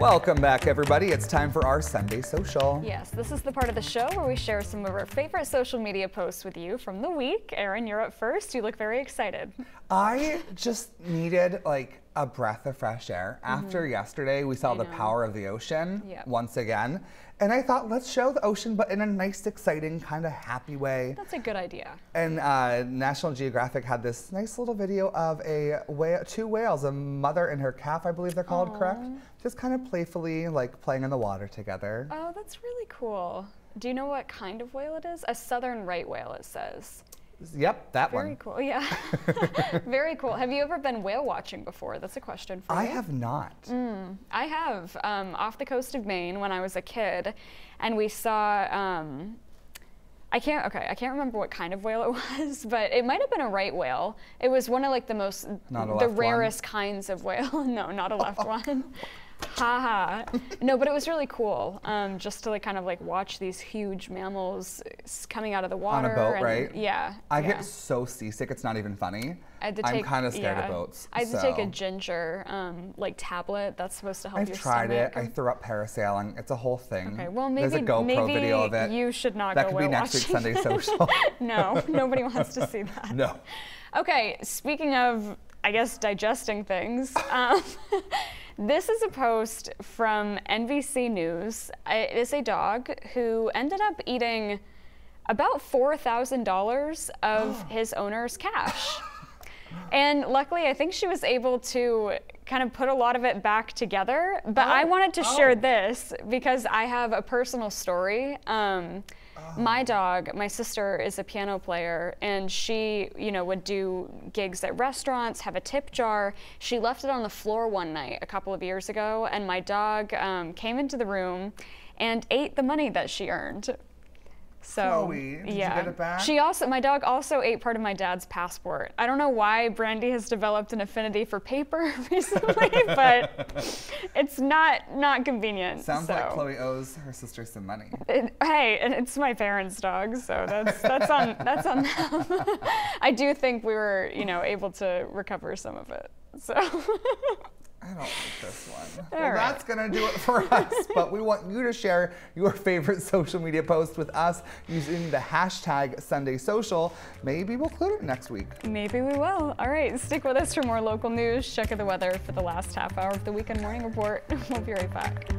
Welcome back, everybody. It's time for our Sunday Social. Yes, this is the part of the show where we share some of our favorite social media posts with you from the week. Aaron, you're up first. You look very excited. I just needed like a breath of fresh air. After yesterday, we saw I the know. power of the ocean Yep. once again. And I thought, let's show the ocean, but in a nice, exciting, kind of happy way. That's a good idea. And uh, National Geographic had this nice little video of a whale, two whales, a mother and her calf, I believe they're called, correct? Just kind of playfully like playing in the water together. Oh, that's really cool. Do you know what kind of whale it is? A southern right whale, it says. Yep, that Very one. Very cool. Yeah. very cool. Have you ever been whale watching before? That's a question for I you. have not. I have um, off the coast of Maine when I was a kid, and we saw. Um, I can't. Okay, I can't remember what kind of whale it was, but it might have been a right whale. It was one of like the most, the left one? rarest kinds of whale. no, not a left one. Ha ha. No, but it was really cool. Um, just to like kind of like watch these huge mammals coming out of the water. On a boat, and- right? Yeah. I yeah. get so seasick, it's not even funny. I had to take, I'm kind of scared yeah. of boats. I had to take a ginger um, like tablet that's supposed to help I've your tried it. I threw up parasailing. It's a whole thing. Okay, well maybe There's a GoPro maybe video of it. you should not that go could be next week's. Sunday social. no, nobody wants to see that. no. Okay, speaking of, I guess digesting things. Um, this is a post from NBC News. It is a dog who ended up eating about four thousand dollars of his owner's cash. And luckily, I think she was able to kind of put a lot of it back together. But I Oh, wanted to share oh. this because I have a personal story. Um, My dog, my sister is a piano player, and she, you know, would do gigs at restaurants, have a tip jar. She left it on the floor one night a couple of years ago, and my dog um, came into the room and ate the money that she earned. So Chloe, did you yeah, get it back? she also my dog also ate part of my dad's passport. I don't know why Brandy has developed an affinity for paper recently, but it's not not convenient. Sounds like. Chloe owes her sister some money. It- hey, and it's my parents' dog, so that's that's on that's on them. I do think we were, you know, able to recover some of it. So I don't like this one. All well, right. that's going to do it for us. But we want you to share your favorite social media post with us using the hashtag Sunday Social. Maybe we'll include it next week. maybe we will. All right, stick with us for more local news. Check out the weather for the last half hour of the weekend morning report. We'll be right back.